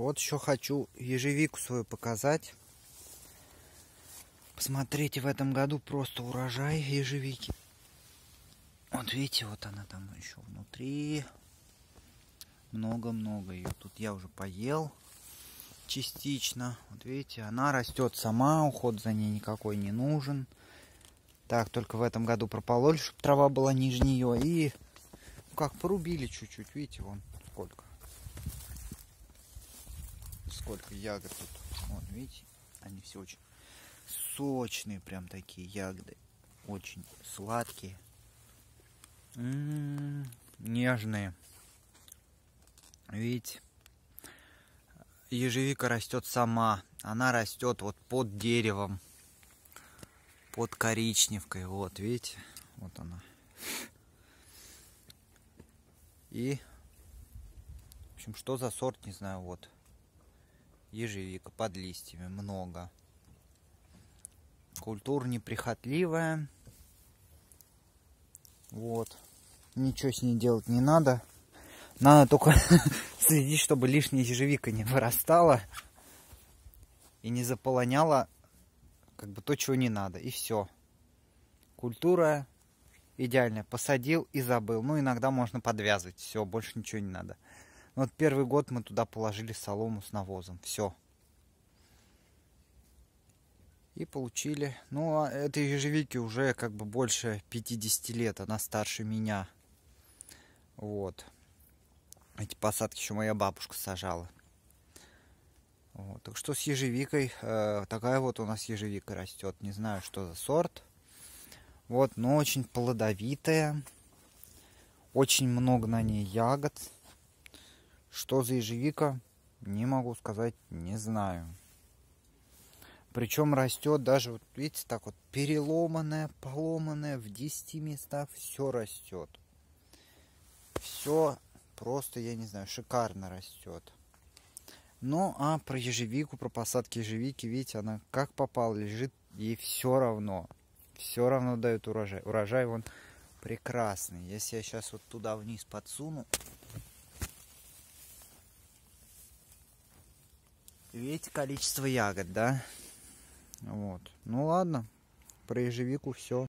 Вот еще хочу ежевику свою показать. Посмотрите, в этом году просто урожай ежевики. Вот видите, вот она там еще внутри. Много-много ее. Тут я уже поел частично. Вот видите, она растет сама, уход за ней никакой не нужен. Так, только в этом году пропололи, чтобы трава была ниже нее. И ну, как порубили чуть-чуть, видите, вон сколько. Сколько ягод тут. Вот, видите, они все очень сочные, прям такие ягоды. Очень сладкие. М -м -м, нежные. Видите? Ежевика растет сама. Она растет вот под деревом. Под коричневкой. Вот, видите? Вот она. И, в общем, что за сорт, не знаю, вот. Ежевика под листьями, много. Культура неприхотливая. Вот. Ничего с ней делать не надо. Надо только следить, чтобы лишняя ежевика не вырастала и не заполоняла как бы то, чего не надо. И все. Культура идеальная. Посадил и забыл. Ну, иногда можно подвязывать. Все, больше ничего не надо. Вот первый год мы туда положили солому с навозом. Все. И получили. Ну, а этой ежевики уже как бы больше 50 лет. Она старше меня. Вот. Эти посадки еще моя бабушка сажала. Вот. Так что с ежевикой, э, такая вот у нас ежевика растет. Не знаю, что за сорт. Вот, но очень плодовитая. Очень много на ней ягод. Что за ежевика, не могу сказать, не знаю. Причем растет даже, вот видите, так вот переломанная, поломанная в 10 местах, все растет. Все просто, я не знаю, шикарно растет. Ну, а про ежевику, про посадки ежевики, видите, она как попала, лежит, ей все равно. Все равно дает урожай. Урожай вон прекрасный. Если я сейчас вот туда вниз подсуну, видите количество ягод, да? Вот. Ну ладно, про ежевику все.